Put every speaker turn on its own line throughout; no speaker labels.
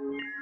Thank you.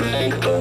Thank